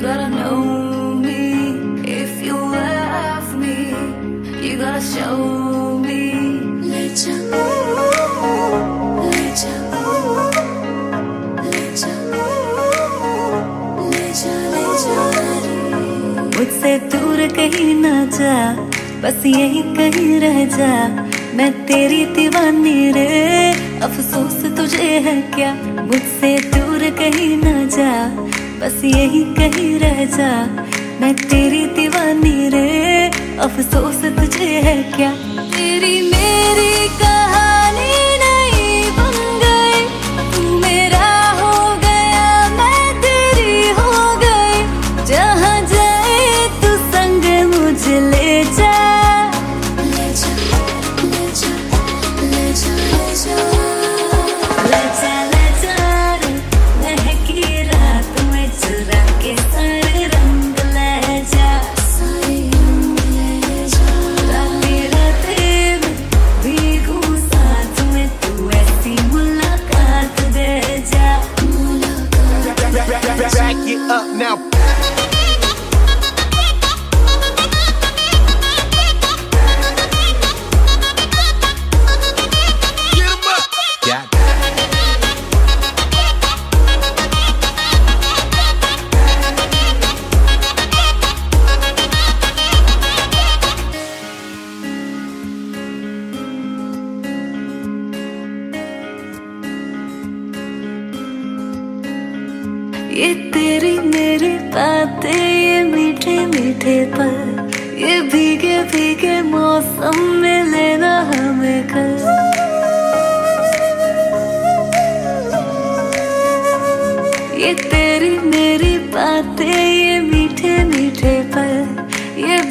You gotta know me if you love me. You gotta show me. Later, ooh, later, ooh, later, ooh, later, later. मुझसे दूर कहीं ना जा, बस यही कहीं रह जा. मैं तेरी दीवानी रे अफसोस तुझे है क्या मुझसे दूर कहीं ना जा बस यही कहीं रह जा। मैं तेरी दीवानी रे। अफसोस तुझे है क्या? तेरी मेरी कहानी ये तेरी मेरी बातें, ये मीठे मीठे पल, ये भीगे भीगे मौसम में लेना हमें कर ये तेरी मेरी बातें, ये मीठे मीठे पर ये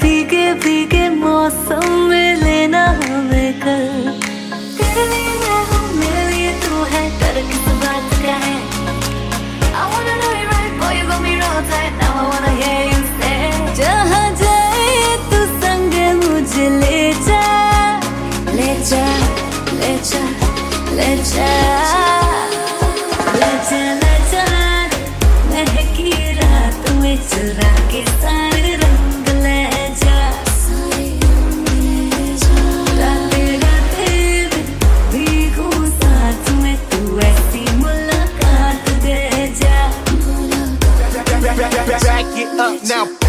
Back it up now.